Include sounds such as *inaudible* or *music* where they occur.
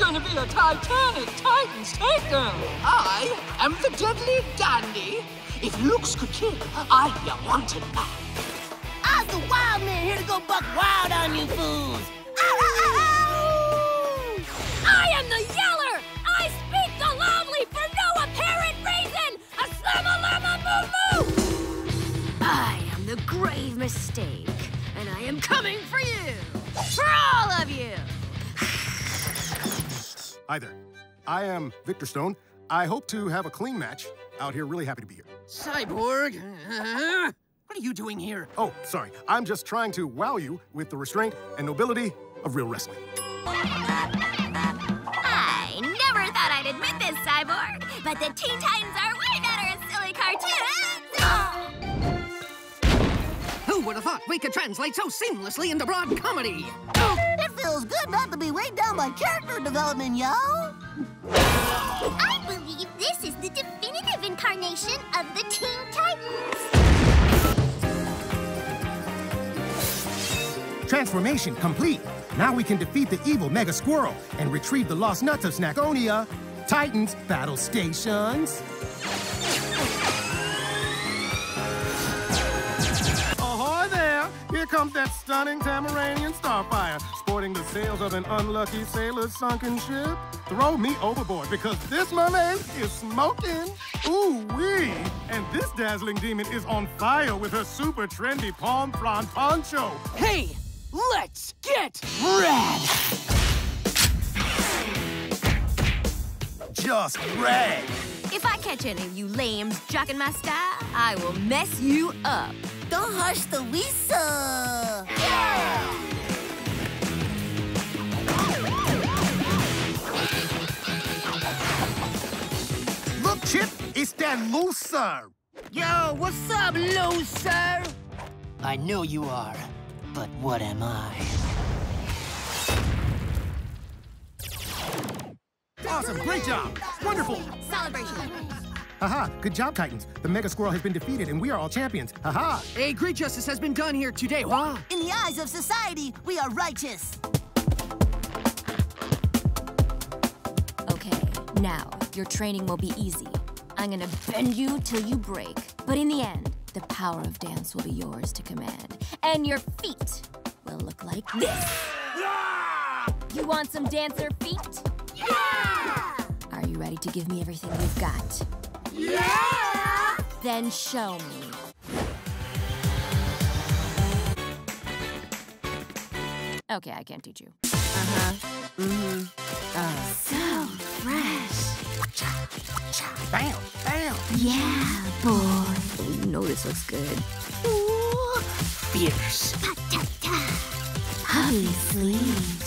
going to be a titanic Titans takedown. I am the deadly dandy. If looks could kill, I'd be a wanted man. I'm the wild man here to go buck wild on you fools. *laughs* I am the yeller! I speak the loudly for no apparent reason! A slamma moo moo! I am the grave mistake, and I am coming for you! Hi there. I am Victor Stone. I hope to have a clean match. Out here, really happy to be here. Cyborg, uh, *laughs* what are you doing here? Oh, sorry. I'm just trying to wow you with the restraint and nobility of real wrestling. I never thought I'd admit this, Cyborg, but the Teen Titans are way better at silly cartoons! Who would have thought we could translate so seamlessly into broad comedy? It feels good not to be weighed down by character development, yo. I believe this is the definitive incarnation of the Teen Titans. Transformation complete. Now we can defeat the evil Mega Squirrel and retrieve the lost nuts of Snackonia. Titans, battle stations. Comes that stunning Tamaranian Starfire, sporting the sails of an unlucky sailor's sunken ship. Throw me overboard because this mermaid is smoking. Ooh wee! And this dazzling demon is on fire with her super trendy palm frond poncho. Hey, let's get rad! Just rad. If I catch any of you lambs jocking my style, I will mess you up. Don't hush the Lisa. Look, Chip, it's that loser. Yo, what's up, loser? I know you are, but what am I? Awesome, great job. Wonderful. Celebration. Haha, good job, Titans. The Mega Squirrel has been defeated and we are all champions. Haha. A great justice has been done here today, wow. In the eyes of society, we are righteous. Okay, now, your training will be easy. I'm gonna bend you till you break. But in the end, the power of dance will be yours to command. And your feet will look like this. You want some dancer feet? Yeah! Are you ready to give me everything you've got? Yeah! Then show me. Okay, I can't teach you. Uh-huh. Mm-hmm. Uh. So fresh. Bam, bam. Yeah, boy. Oh, you know this looks good. Ooh. Fierce. Obviously.